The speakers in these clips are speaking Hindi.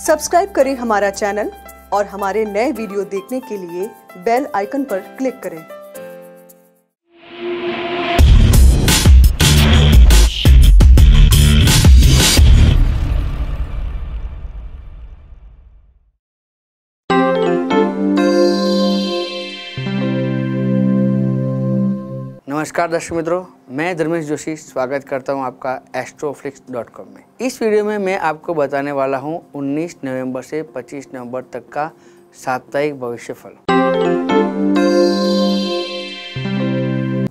सब्सक्राइब करें हमारा चैनल और हमारे नए वीडियो देखने के लिए बेल आइकन पर क्लिक करें। नमस्कार दर्शक मित्रों। मैं धर्मेश जोशी, स्वागत करता हूँ आपका एस्ट्रोफ्लिक्स डॉट कॉम में। इस वीडियो में मैं आपको बताने वाला हूँ 19 नवंबर से 25 नवंबर तक का साप्ताहिक भविष्य फल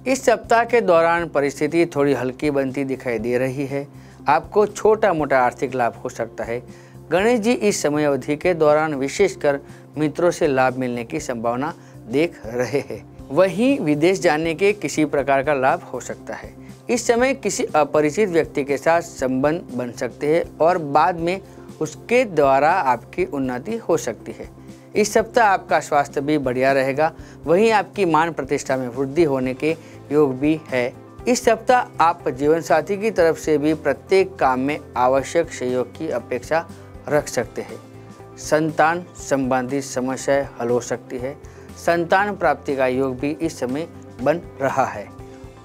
इस सप्ताह के दौरान परिस्थिति थोड़ी हल्की बनती दिखाई दे रही है। आपको छोटा मोटा आर्थिक लाभ हो सकता है। गणेश जी इस समय अवधि के दौरान विशेषकर मित्रों से लाभ मिलने की संभावना देख रहे हैं। वहीं विदेश जाने के किसी प्रकार का लाभ हो सकता है। इस समय किसी अपरिचित व्यक्ति के साथ संबंध बन सकते हैं और बाद में उसके द्वारा आपकी उन्नति हो सकती है। इस सप्ताह आपका स्वास्थ्य भी बढ़िया रहेगा। वहीं आपकी मान प्रतिष्ठा में वृद्धि होने के योग भी है। इस सप्ताह आप जीवन साथी की तरफ़ से भी प्रत्येक काम में आवश्यक सहयोग की अपेक्षा रख सकते हैं। संतान, संबंधी समस्याएँ हल हो सकती है। संतान प्राप्ति का योग भी इस समय बन रहा है।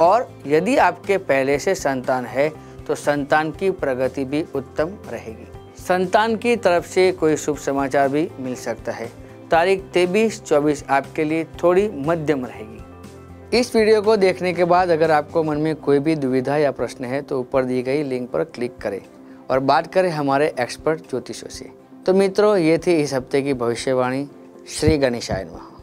और यदि आपके पहले से संतान है तो संतान की प्रगति भी उत्तम रहेगी। संतान की तरफ़ से कोई शुभ समाचार भी मिल सकता है। तारीख तेईस चौबीस आपके लिए थोड़ी मध्यम रहेगी। इस वीडियो को देखने के बाद अगर आपको मन में कोई भी दुविधा या प्रश्न है तो ऊपर दी गई लिंक पर क्लिक करें और बात करें हमारे एक्सपर्ट ज्योतिषों से। तो मित्रों, ये थी इस हफ़्ते की भविष्यवाणी। श्री गणेशाय नमः।